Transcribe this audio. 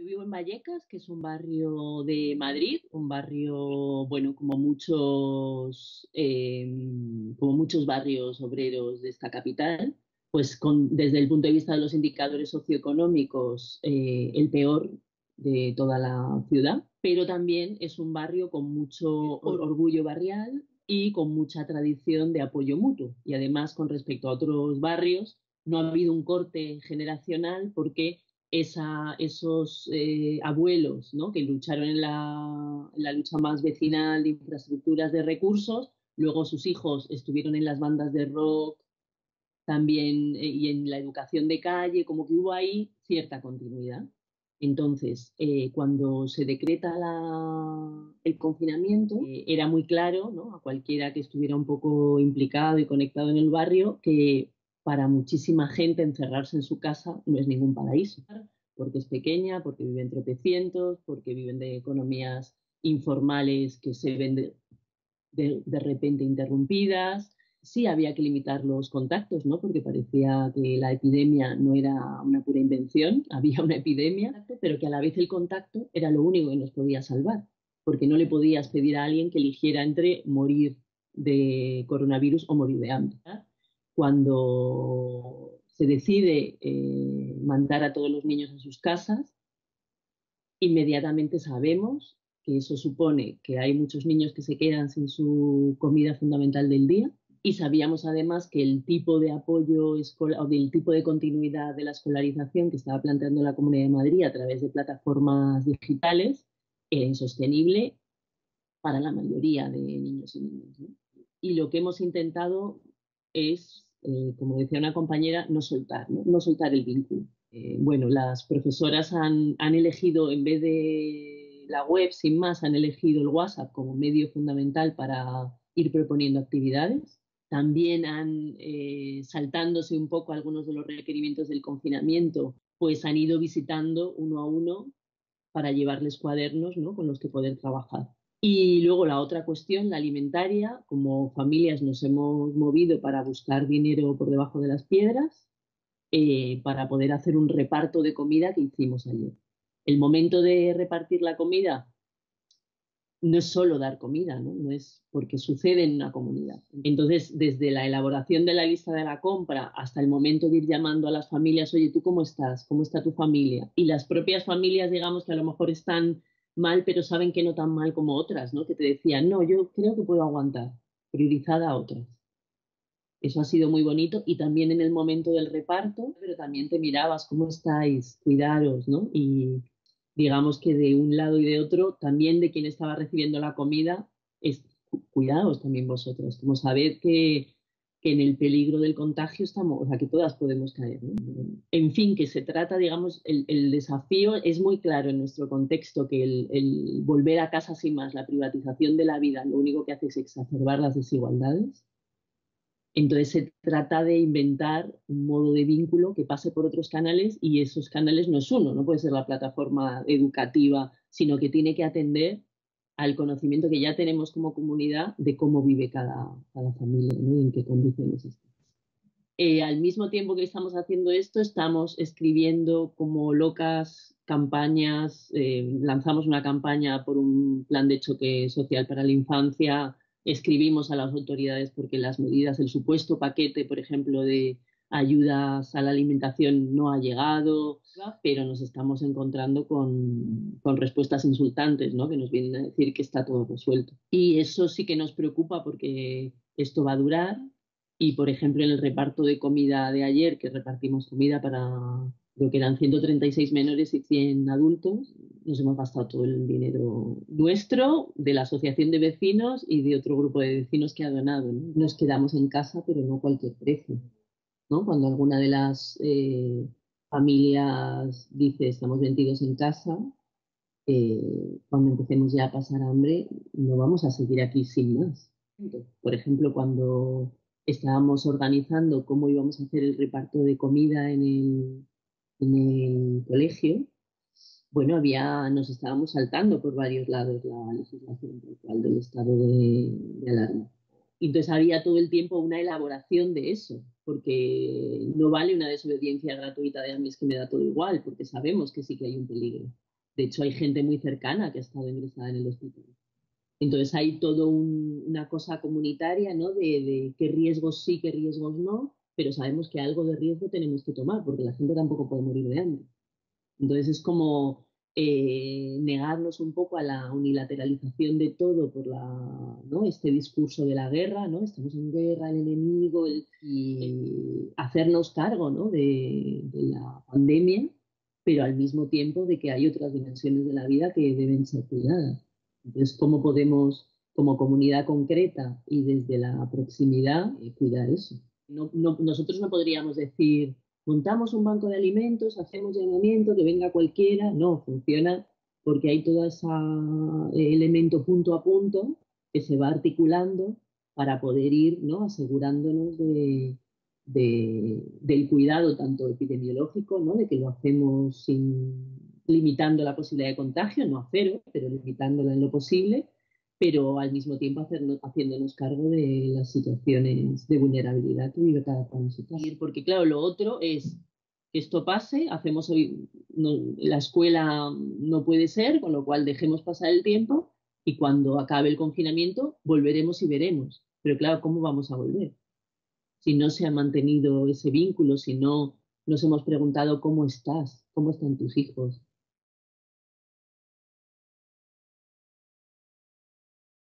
Yo vivo en Vallecas, que es un barrio de Madrid, un barrio, bueno, como muchos, em, como muchos barrios obreros de esta capital, pues con, desde el punto de vista de los indicadores socioeconómicos, eh, el peor de toda la ciudad, pero también es un barrio con mucho orgullo barrial y con mucha tradición de apoyo mutuo. Y además, con respecto a otros barrios, no ha habido un corte generacional porque esos eh, abuelos que lucharon en la, lucha más vecinal de infraestructuras de recursos, luego sus hijos estuvieron en las bandas de rock también eh, y en la educación de calle, como que hubo ahí cierta continuidad. Entonces, eh, cuando se decreta el confinamiento, era muy claro a cualquiera que estuviera un poco implicado y conectado en el barrio que para muchísima gente encerrarse en su casa no es ningún paraíso, porque es pequeña, porque viven tropecientos, porque viven de economías informales que se ven de, repente interrumpidas. Sí había que limitar los contactos, ¿no? porque parecía que la epidemia no era una pura invención, había una epidemia, pero que a la vez el contacto era lo único que nos podía salvar, porque no le podías pedir a alguien que eligiera entre morir de coronavirus o morir de hambre cuando se decide eh, mandar a todos los niños a sus casas, inmediatamente sabemos que eso supone que hay muchos niños que se quedan sin su comida fundamental del día y sabíamos además que el tipo de apoyo o del tipo de continuidad de la escolarización que estaba planteando la Comunidad de Madrid a través de plataformas digitales era insostenible para la mayoría de niños y niñas. Y lo que hemos intentado es eh, como decía una compañera, no soltar, no, soltar el vínculo. Eh, bueno, las profesoras han, elegido, en vez de la web, sin más, han elegido el WhatsApp como medio fundamental para ir proponiendo actividades. También han, eh, saltándose un poco algunos de los requerimientos del confinamiento, pues han ido visitando uno a uno para llevarles cuadernos ¿no? con los que poder trabajar. Y luego la otra cuestión, la alimentaria, como familias nos hemos movido para buscar dinero por debajo de las piedras eh, para poder hacer un reparto de comida que hicimos ayer. El momento de repartir la comida no es solo dar comida, ¿no? no es porque sucede en una comunidad. Entonces, desde la elaboración de la lista de la compra hasta el momento de ir llamando a las familias, oye, ¿tú cómo estás? ¿Cómo está tu familia? Y las propias familias, digamos, que a lo mejor están mal, pero saben que no tan mal como otras, ¿no? Que te decían, no, yo creo que puedo aguantar, priorizada a otras. Eso ha sido muy bonito y también en el momento del reparto, pero también te mirabas, ¿cómo estáis? Cuidaros, ¿no? Y digamos que de un lado y de otro, también de quien estaba recibiendo la comida, es, cuidaos también vosotros, como sabed que que en el peligro del contagio estamos, o sea, que todas podemos caer. En fin, que se trata, digamos, el, desafío es muy claro en nuestro contexto que el, volver a casa sin más, la privatización de la vida, lo único que hace es exacerbar las desigualdades. Entonces se trata de inventar un modo de vínculo que pase por otros canales y esos canales no es uno, no puede ser la plataforma educativa, sino que tiene que atender al conocimiento que ya tenemos como comunidad de cómo vive cada, familia y en qué condiciones está. Eh, al mismo tiempo que estamos haciendo esto, estamos escribiendo como locas campañas, eh, lanzamos una campaña por un plan de choque social para la infancia, escribimos a las autoridades porque las medidas, el supuesto paquete, por ejemplo, de ayudas a la alimentación no ha llegado, pero nos estamos encontrando con, con, respuestas insultantes, ¿no? que nos vienen a decir que está todo resuelto. Y eso sí que nos preocupa porque esto va a durar y, por ejemplo, en el reparto de comida de ayer, que repartimos comida para, creo que eran 136 menores y 100 adultos, nos hemos gastado todo el dinero nuestro, de la asociación de vecinos y de otro grupo de vecinos que ha donado. Nos quedamos en casa, pero no a cualquier precio. Cuando alguna de las eh, familias dice estamos vendidos en casa, eh, cuando empecemos ya a pasar hambre, no vamos a seguir aquí sin más. Por ejemplo, cuando estábamos organizando cómo íbamos a hacer el reparto de comida en el, en el colegio, bueno, había, nos estábamos saltando por varios lados la legislación del estado de, de alarma. Entonces había todo el tiempo una elaboración de eso, porque no vale una desobediencia gratuita de a es que me da todo igual, porque sabemos que sí que hay un peligro. De hecho, hay gente muy cercana que ha estado ingresada en el hospital. Entonces hay todo una cosa comunitaria, ¿no? De, qué riesgos sí, qué riesgos no, pero sabemos que algo de riesgo tenemos que tomar, porque la gente tampoco puede morir de hambre. Entonces es como eh, negarnos un poco a la unilateralización de todo por la, ¿no? este discurso de la guerra, ¿no? estamos en guerra, el enemigo, y hacernos cargo ¿no? de, de la pandemia, pero al mismo tiempo de que hay otras dimensiones de la vida que deben ser cuidadas. Entonces, ¿cómo podemos, como comunidad concreta y desde la proximidad, eh, cuidar eso? nosotros no podríamos decir, montamos un banco de alimentos, hacemos llamamiento, que venga cualquiera. No, funciona porque hay todo ese eh, elemento punto a punto que se va articulando para poder ir ¿no? asegurándonos de, del cuidado tanto epidemiológico, ¿no? de que lo hacemos limitando la posibilidad de contagio, no a cero, pero limitándola en lo posible, pero al mismo tiempo haciéndonos cargo de las situaciones de vulnerabilidad que vive cada uno Porque claro, lo otro es que esto pase, hacemos hoy, la escuela no puede ser, con lo cual dejemos pasar el tiempo y cuando acabe el confinamiento volveremos y veremos. Pero claro, ¿cómo vamos a volver? Si no se ha mantenido ese vínculo, si no nos hemos preguntado cómo estás, cómo están tus hijos,